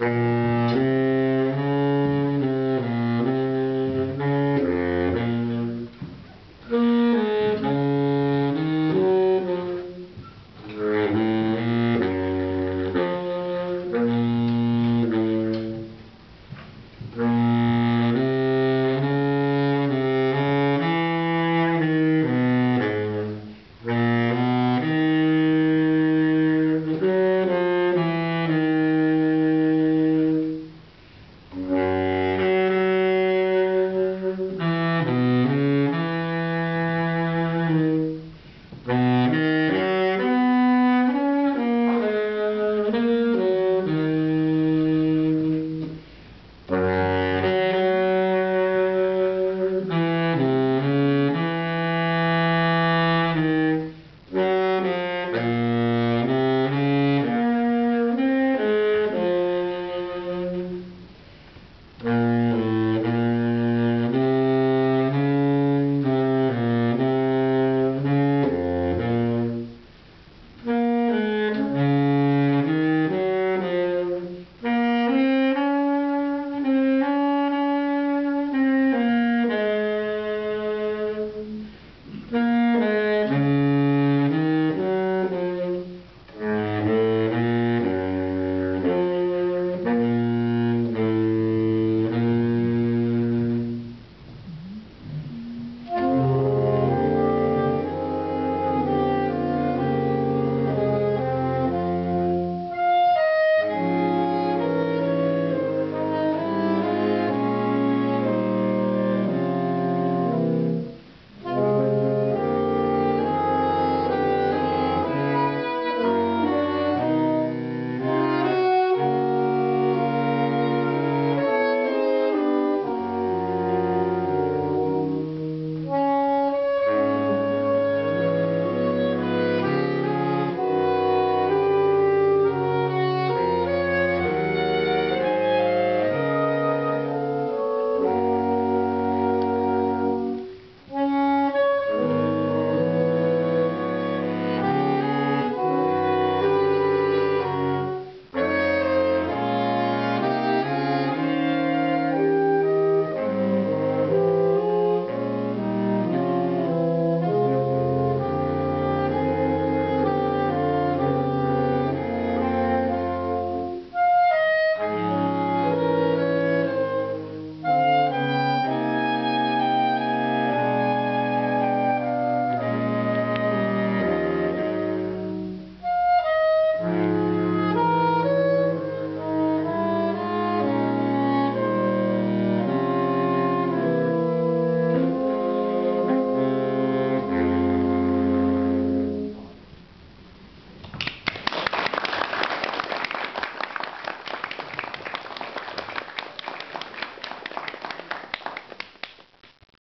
Mm-hmm.